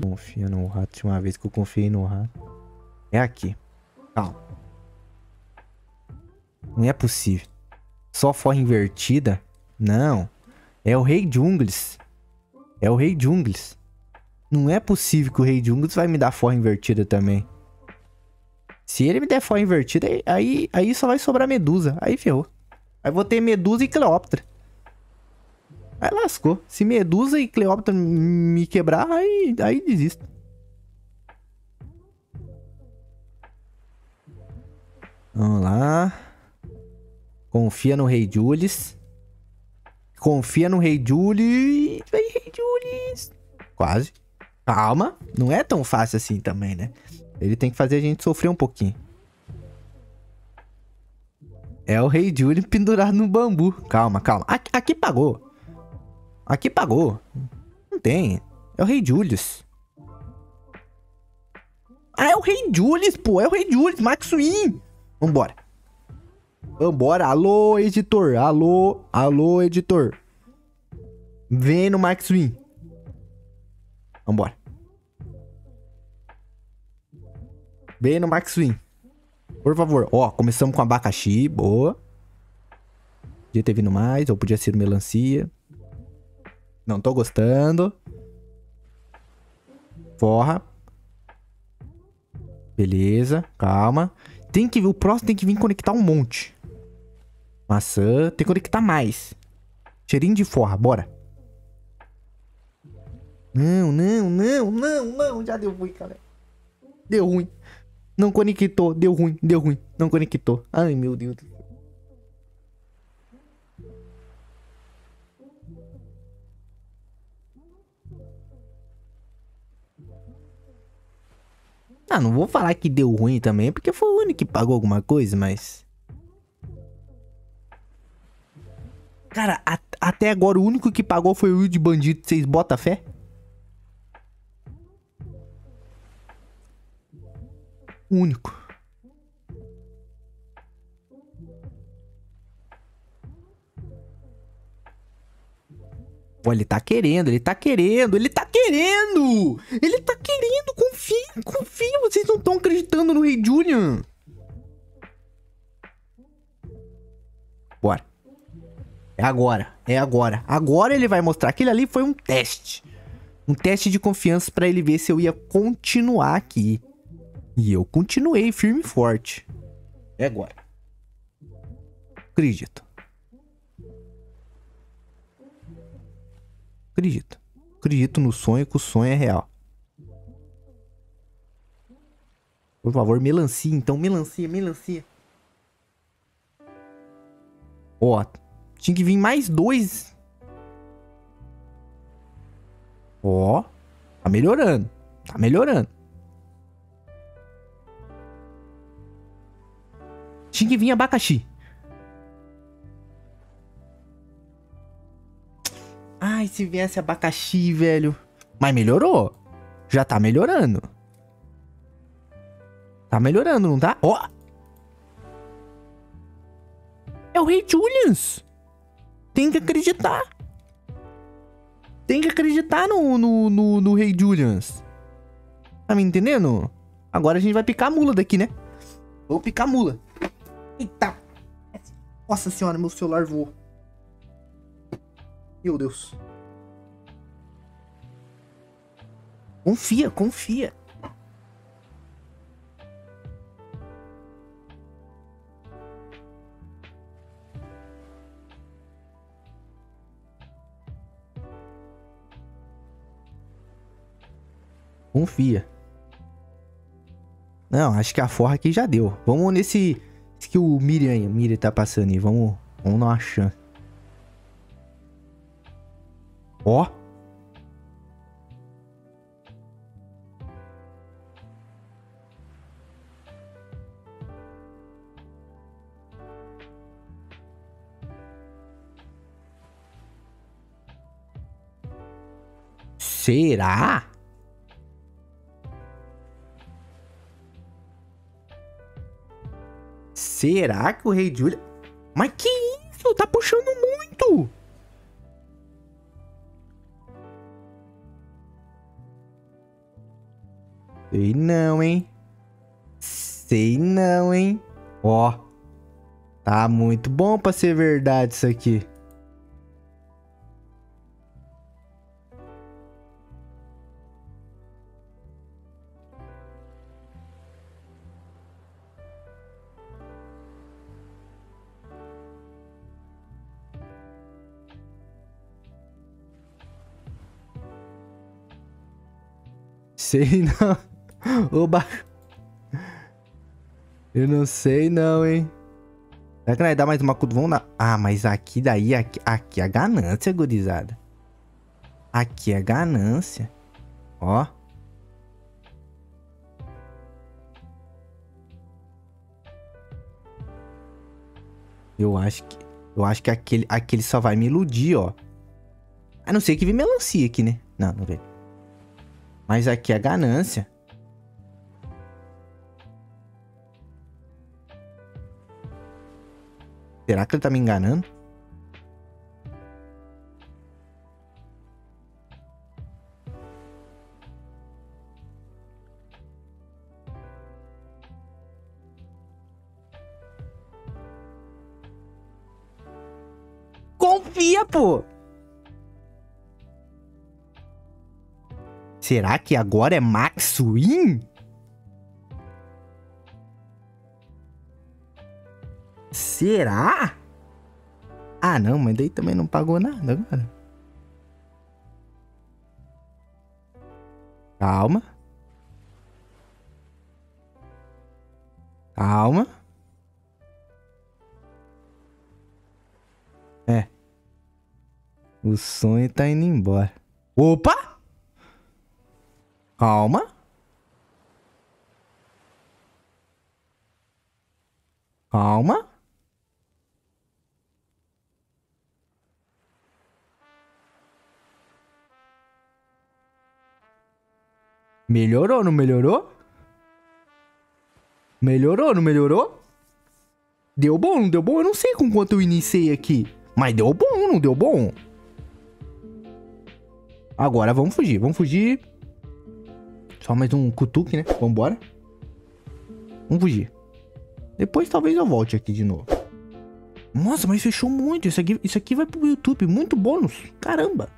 Confia no rato. Tinha uma vez que eu confiei no rato. É aqui. Calma. Não é possível. Só forra invertida? Não. É o Rei Jungles. É o Rei Jungles. Não é possível que o Rei Jungles vai me dar forra invertida também. Se ele me der forra invertida, aí, aí só vai sobrar Medusa. Aí ferrou. Aí vou ter Medusa e Cleópatra. Aí lascou. Se Medusa e Cleópatra me quebrar, aí, aí desisto. Vamos lá. Confia no Rei Julius. Confia no Rei Julius. Vem, Rei Julius. Quase. Calma. Não é tão fácil assim também, né? Ele tem que fazer a gente sofrer um pouquinho. É o Rei Julius pendurado no bambu. Calma, calma. Aqui, aqui pagou. Aqui pagou. Não tem. É o Rei Julius. Ah, é o Rei Julius, pô. É o Rei Julius. Max Win. Vambora. Vambora. Alô, editor. Alô. Alô, editor. Vem no Max Win. Vambora. Vem no Max Win. Por favor. Ó, começamos com abacaxi. Boa. Podia ter vindo mais, ou podia ser melancia. Não tô gostando. Forra. Beleza, calma. Tem que o próximo tem que vir conectar um monte. Maçã, tem que conectar mais. Cheirinho de forra, bora. Não, não, não, não, não, já deu ruim, cara. Deu ruim. Não conectou, deu ruim, deu ruim, não conectou. Ai, meu Deus do Ah, não vou falar que deu ruim também, porque foi o único que pagou alguma coisa, mas... Cara, a, até agora o único que pagou foi o Will de Bandido. Vocês botam fé? O único. Pô, ele tá querendo, ele tá querendo, ele tá querendo! Ele tá querendo, confia, confia, vocês não acreditando no Rei Julian. Bora. É agora, é agora. Agora ele vai mostrar. Aquele ali foi um teste. Um teste de confiança pra ele ver se eu ia continuar aqui. E eu continuei firme e forte. É agora. Acredito. Acredito. Acredito no sonho que o sonho é real. Por favor, melancia, então. Melancia, melancia. Ó, tinha que vir mais dois. Ó, tá melhorando. Tá melhorando. Tinha que vir abacaxi. Ai, se viesse abacaxi, velho. Mas melhorou. Já tá melhorando. Tá melhorando, não tá? Ó. É o Rei Julius. Tem que acreditar. Tem que acreditar no, no, no, no Rei Julius. Tá me entendendo? Agora a gente vai picar a mula daqui, né? Vou picar a mula. Eita. Nossa senhora, meu celular voou. Meu Deus. Confia, confia. Confia. Não, acho que a forra aqui já deu. Vamos nesse... Esse que o Miriam Miriam tá passando aí. Vamos, vamos dar uma chance. Ó. Será? Será que o rei de Mas que isso? Tá puxando muito! Sei não, hein? Sei não, hein? Ó. Tá muito bom pra ser verdade isso aqui. Sei não. Oba. Eu não sei não, hein. Será que nós dar mais uma Vamos dar... Ah, mas aqui daí, aqui, aqui é ganância, gurizada. Aqui é ganância. Ó. Eu acho que... Eu acho que aquele, aquele só vai me iludir, ó. A não ser que vem melancia aqui, né? Não, não vem. Mas aqui é ganância. Será que ele tá me enganando? Confia, pô! Será que agora é Max Win? Será? Ah, não, mas daí também não pagou nada agora. Calma. Calma. É. O sonho tá indo embora. Opa! Calma. Calma. Melhorou, não melhorou? Melhorou, não melhorou? Deu bom, não deu bom? Eu não sei com quanto eu iniciei aqui. Mas deu bom, não deu bom? Agora vamos fugir, vamos fugir. Só mais um cutuque, né? Vambora. Vamos fugir. Depois talvez eu volte aqui de novo. Nossa, mas fechou muito. Isso aqui, isso aqui vai pro YouTube. Muito bônus. Caramba.